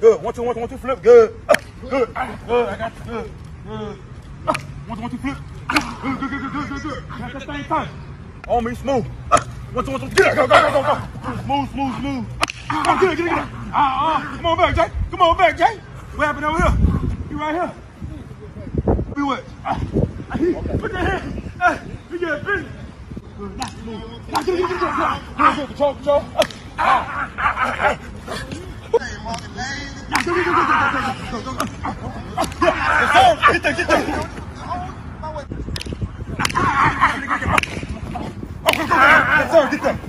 Good. One, two, one, two, one, two, flip. Good. Uh, good. Ah, Good. I got you. Good. Good. Uh, One, two, one, two, flip. Ah, Good, good, good, good, good, good, good. Got that thing tight. On me, smooth. One, two, one, two. Get it. Go, go, go, go, go. Smooth, smooth, smooth. Ah, ah, Get it, get it, get it. Ah, ah. Come on back, Jay. Come on back, Jay. What happened over here? You right here. Be what? Ah, ah, Put your hand. Hey, you get busy. Good. Now, move. Now, get it, get it, get it. Good, good. Control, control. Ah, ah, ah, ah, Get them!